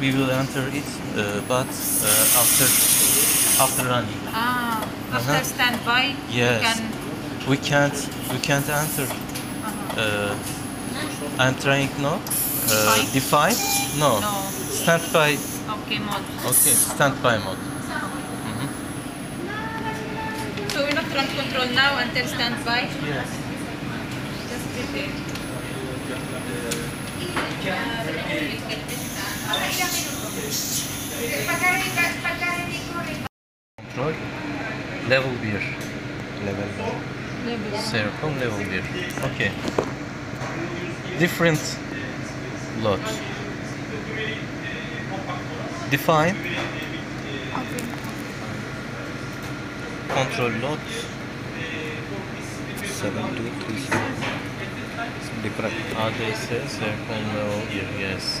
We will enter it, uh, but uh, after after running. Ah, after Uh-huh. standby, Yes. you can. We can't we can't enter. Uh-huh. Uh, I'm trying now. Uh, Define? define? No. No. Standby. Okay, mod. Okay. Standby mode. Mhm. So we're not run control now until standby. Yes. Just prepare. Control. Level 1. Level 1. Level. Circle level 1. Okay. Different lot. Define. Control lot. 7237. Different. ADS circle level 1. Yes.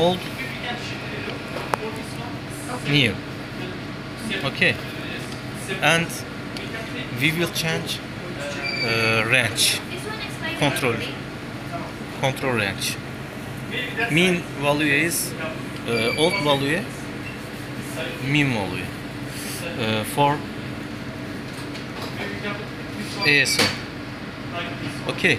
Old. New. Okay. And we will change uh, range. Control. Control range. Mean value is uh, old value. Mean value. Uh, for ASO. Okay.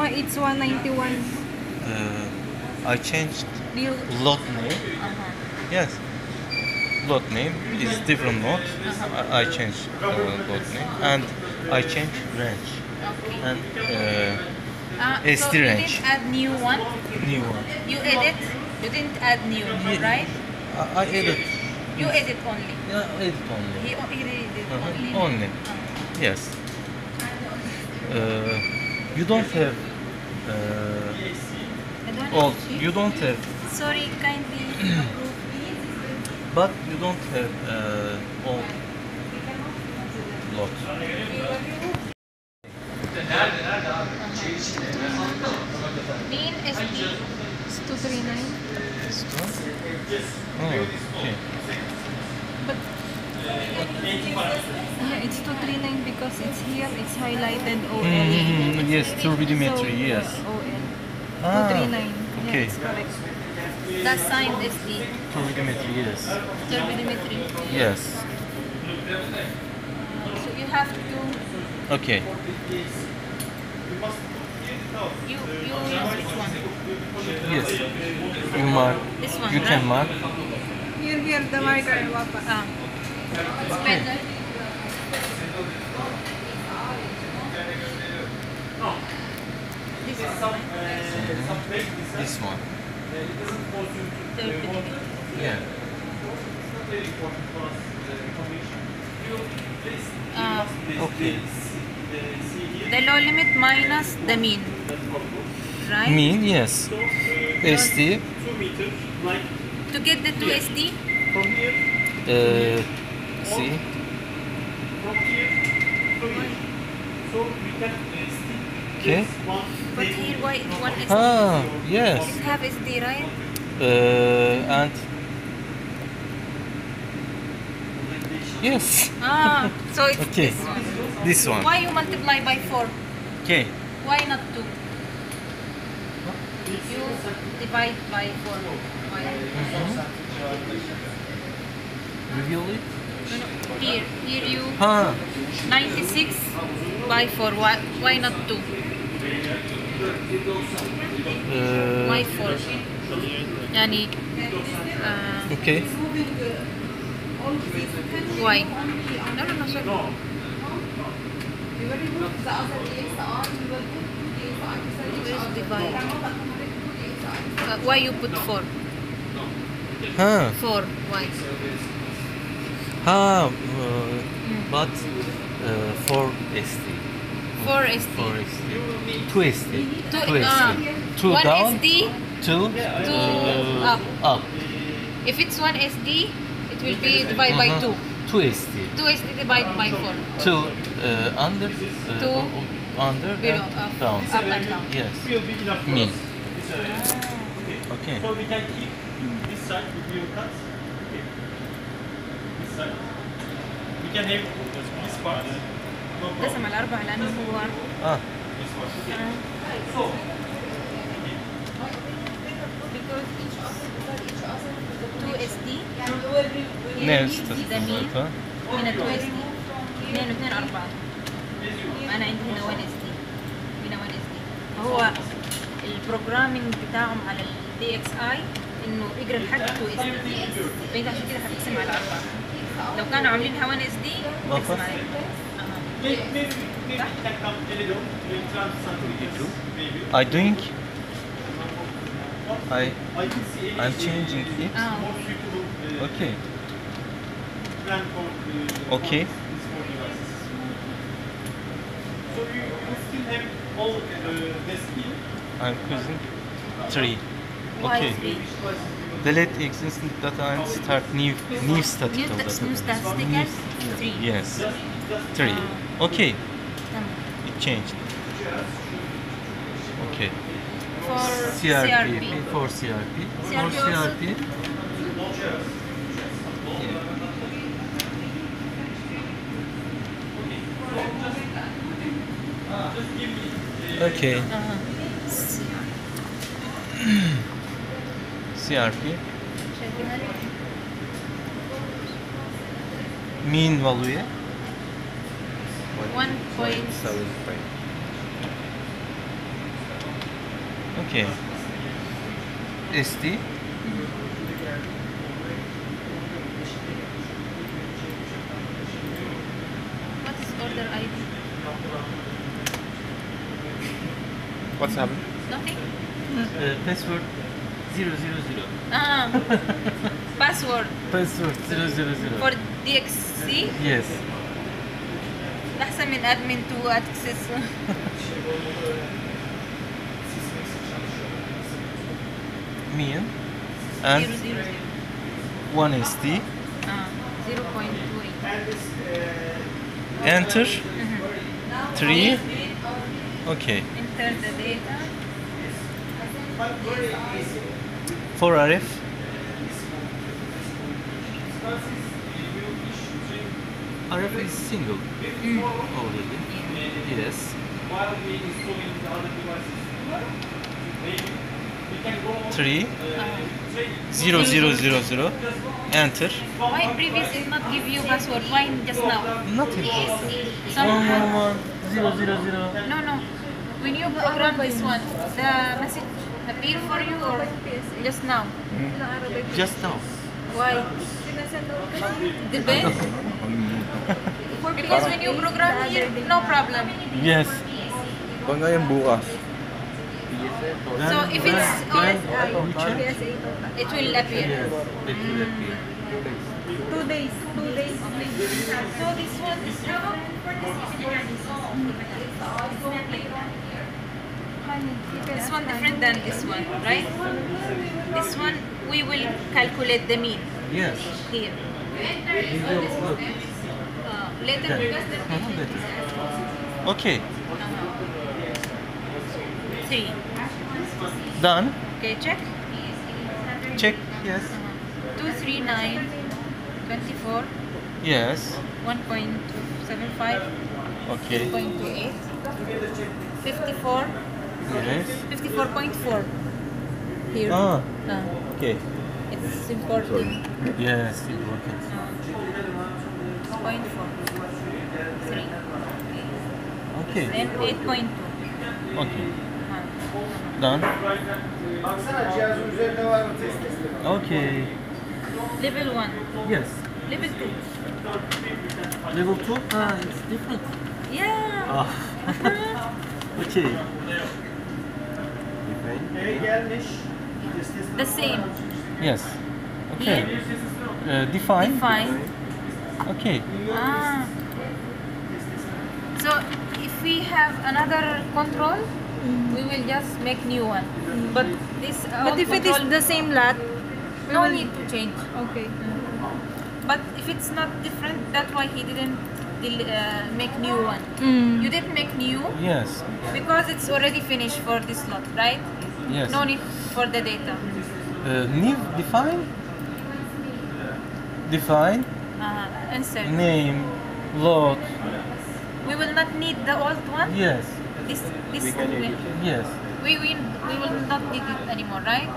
Why it's 191? Uh, I changed You. lot name. Yes. Lot name is different lot. I, I changed uh, lot name and I changed range and uh, Uh, It's so the you range. didn't add new one. new one. You edit. You didn't add new, right? I, I edit. You edit only. Yeah, edit only. He, he Uh-huh, only. only. Yes. Uh, you don't have uh, old. You don't have, Sorry, kindly approve. but you don't have uh, old lot. Mean SD is 239. This one? Oh, okay. But yeah, it's 239 because it's here, it's highlighted OL. Mm, yes, turbidimetry, So, yes. yeah, OL. Ah, 239. okay. Yeah, it's correct. That's signed SD. Turbidimetry, yes. Turbidimetry. Yes. So you have to, Okay. you, you use which one? Yes. You mark. This one, You can mark. Here, here, the marker. Wapa. Ah. It's better. This is fine. This one. Yeah. Ah, Okay. the low limit minus the mean. Right? Mean, yes. SD. To get the 2 SD, from Uh, see. Okay. but here why one SD? Ah, yes. It have SD, right? Uh, and yes, Ah, so it's Okay. this one. this one. Why you multiply by 4? Okay. Why not 2? You divide by 4. Why? Reveal it. Here, here you. Huh. 96 by 4. Why, why not 2? Uh, why 4? Yani, uh, okay. Why? No, no, no, sir. Uh, why you put 4? Huh. 4, why? Huh. Uh, but uh, for ST. 4 SD. For ST. Two ST. Two, Two ah, ST. Two one down. SD. Two. Two uh, up. Up. If it's 1 SD, it will be divided by Uh-huh. 2. Two ST. 2 SD divided by 4. Two uh, under. Uh, Two o- o- under below, and up, down. up and down. Yes. will. Me. Ah. Okay. So we can keep this side with your cuts. We can have this part. قسم الأربع لأنه هو أربع. آه. ناس تستمتع من التويست اثنين واثنين أربعة أنا عندي هنا 1 اس دي هنا 1 اس دي فهو البروجرامينج بتاعهم على الدي إكس اي انه اجرى الحد 2 اس دي فانت عشان كده هتقسم على أربعة Normally Dhawan is the uh-huh. I think I, I'm changing it. Oh. Okay. Okay. So you, still have all the skill? I'm using three. Okay delete existing data and start new new static new, data. New static new, three. Yes, three. Oh. Okay. It changed. Okay. For CRP, CRP. for CRP, CRP for CRP. Okay. Uh -huh. AC R mean value 1.75 okay. St what is order id what's happened nothing. Uh, password. 000. ah password Password 000. for DXC Yes. احسن من admin to access Mean. 000 And 1 SD. ah 0.28 Enter. 3. Okay. enter the data For RF. RF is single mm. oh, already. Yes. While we installing the other devices, maybe we can go on Three. Zero zero zero zero. Enter. why previous did not give you password why just now Not important. Some- One one one zero zero zero. no no when you program this one the message appear for you or just now hmm? Just now. why depends because when you program here no problem Yes. Pag ngayon bukas. so if it's on it will appear Yes. It will appear. Hmm. Two days. Two days. so this one is this one different than this one right this one we will calculate the mean Yes. here uh, later Then. because the later. Okay. three Done. okay check check. Yes. 239, 24, Yes. 1.75, Okay. 0.28, 54, Yes. 54.4. Here. Ah. Ah, Okay. it's important. Yes. Important. Uh, 0.4. 3. Okay. Then 8.2. Okay. Ah. Done. Okay. Level 1. Yes. Level 2. Level two. Ah, it's different. Yeah. Ah. okay. The same. Yes. Okay. Uh, define. Define. Okay. Ah. So if we have another control, we will just make new one. But this But if it is the same lot, we no need to change. Okay. But if it's not different, that's why he didn't del- uh, make new one. Mm. You didn't make new Yes. because it's already finished for this slot, right? Yes. No need for the data. Uh, new define. Define. Uh, insert. Name. lot. We will not need the old one. Yes. This this We can edit Yes. we will we will not need it anymore, right?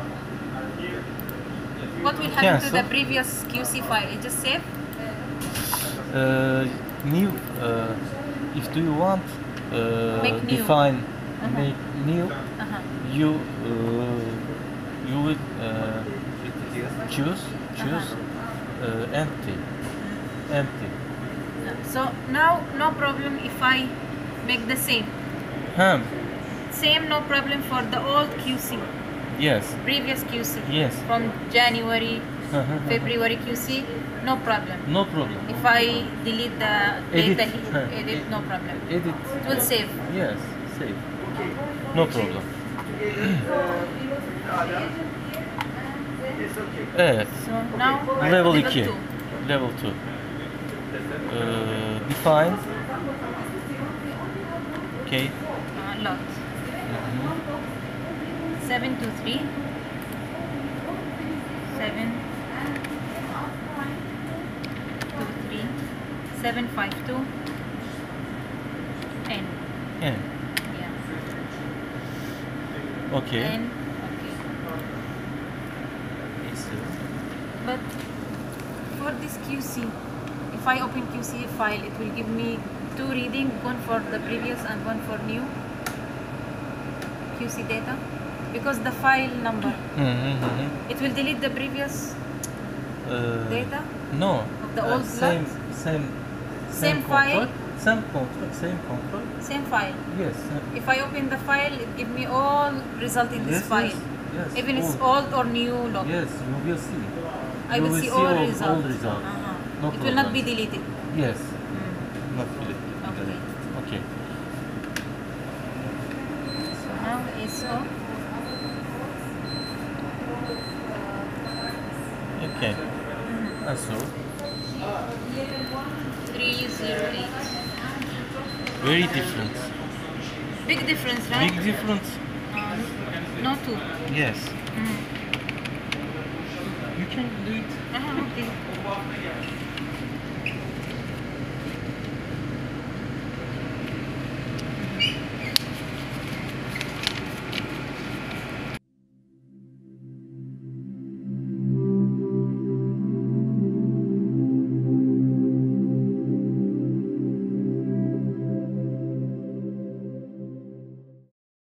What will happen to the previous QC file? It just save? Uh, new. Uh, if do you want uh, Make new. define Uh-huh. make new, Uh-huh. you uh, you will uh, choose choose uh, empty empty. So now no problem if I make the same. Ham. Same no problem for the old QC, Yes. previous QC. Yes. From January, Uh-huh. February QC, no problem. No problem. If I delete the Edit. data here, Huh. edit, no problem. Edit. It will save. Yes. Save. No problem. Evet. So now Level 2. Level 2. Uh, define. Okay. Uh, lot. Mhm. 723 7 23 752 N Yeah. yeah Okay. N okay Yes, but for this QC if I open QC file it will give me two reading one for the previous and one for new QC data because the file number Mm-hmm. it will delete the previous Uh, Data? No. Of the Uh, old same, lot? same, Same file? control, Same control. Same control. same file Yes. uh, if I open the file it give me all result in this yes, file Yes. yes. even it's old or new log Yes, you will see. I you will see all all, results all results. Uh-huh. No it will not be deleted Yes. Mm. Not really. Okay. Okay. so now ISO Okay. That's all. 308 Very different. big difference right Big difference. Um, no two Yes. Mm. You can do it. Ah, okay